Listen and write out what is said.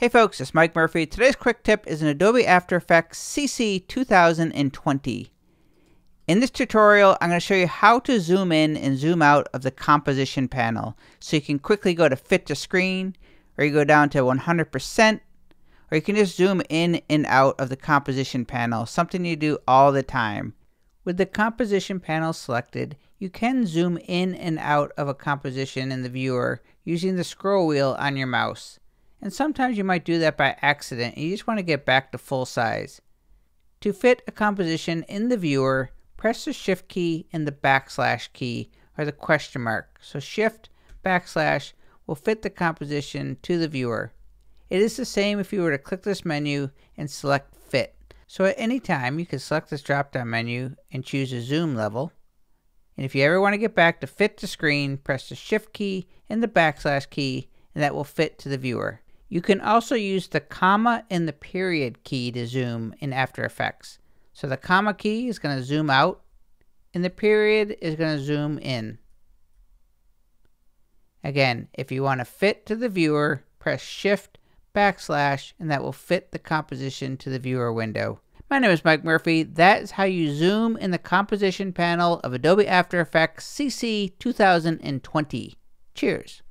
Hey folks, it's Mike Murphy. Today's quick tip is an Adobe After Effects CC 2020. In this tutorial, I'm going to show you how to zoom in and zoom out of the composition panel. So you can quickly go to fit to screen, or you go down to 100%, or you can just zoom in and out of the composition panel, something you do all the time. With the composition panel selected, you can zoom in and out of a composition in the viewer using the scroll wheel on your mouse and sometimes you might do that by accident and you just want to get back to full size. To fit a composition in the viewer, press the shift key and the backslash key or the question mark. So shift backslash will fit the composition to the viewer. It is the same if you were to click this menu and select fit. So at any time you can select this drop down menu and choose a zoom level. And if you ever want to get back to fit to screen, press the shift key and the backslash key and that will fit to the viewer. You can also use the comma and the period key to zoom in After Effects. So the comma key is going to zoom out and the period is going to zoom in. Again, if you want to fit to the viewer, press shift backslash and that will fit the composition to the viewer window. My name is Mike Murphy. That is how you zoom in the composition panel of Adobe After Effects CC 2020. Cheers.